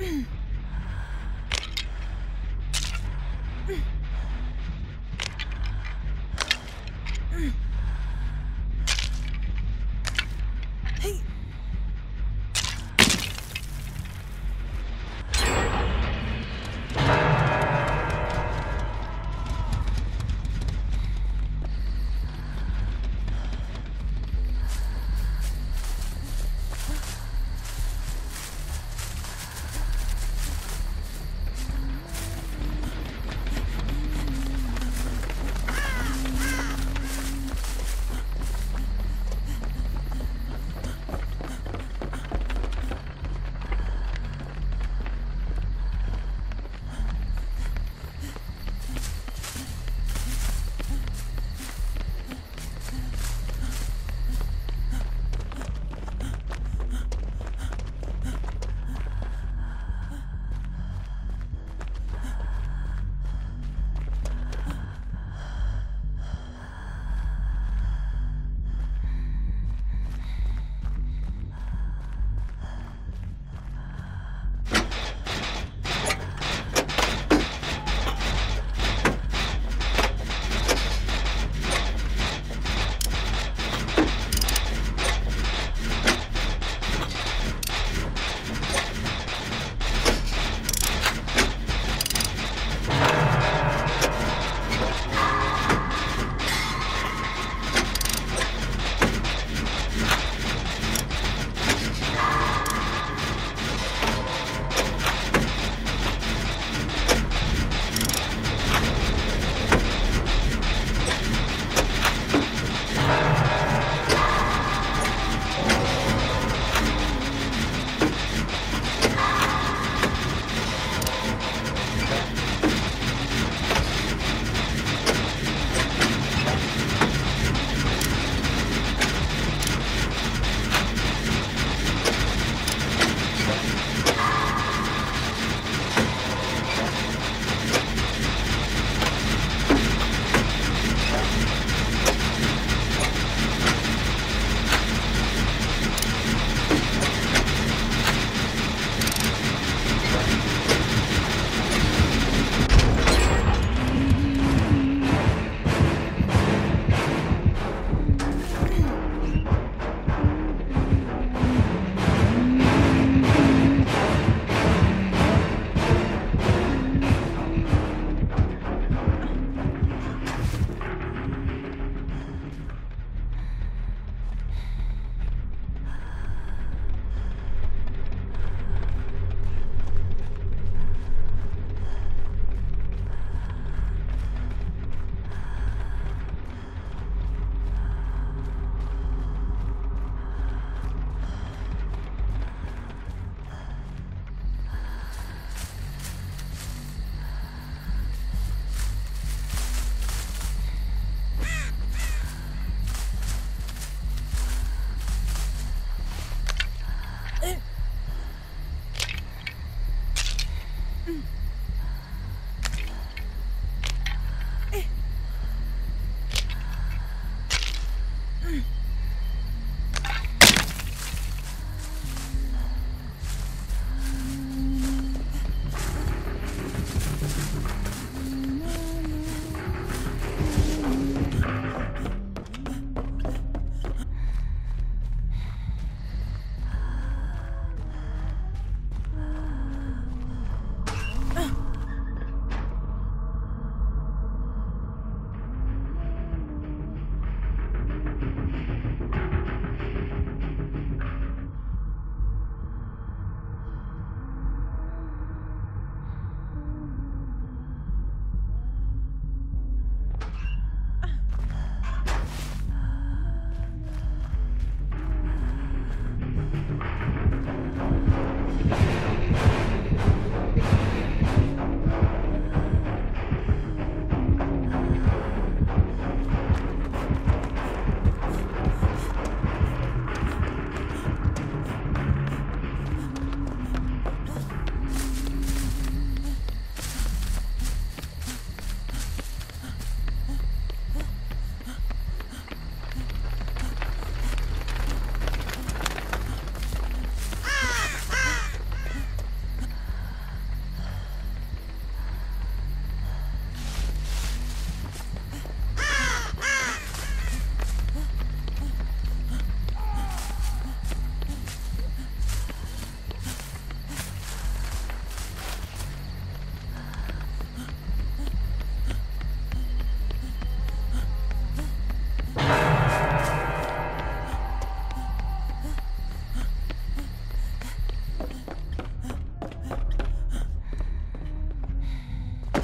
mm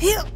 Mm.